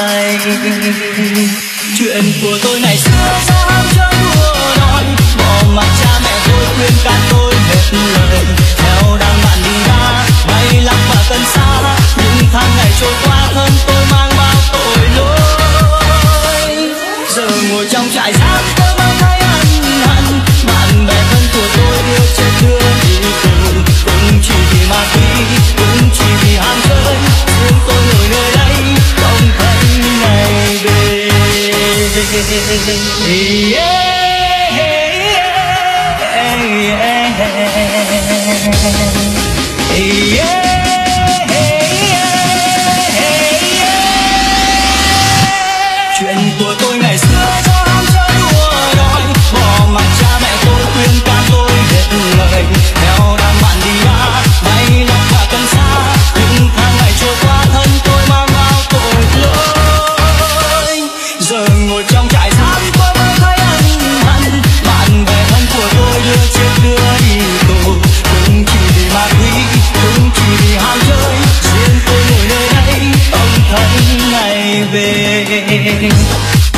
say chuyện của tôi này Yeah. về.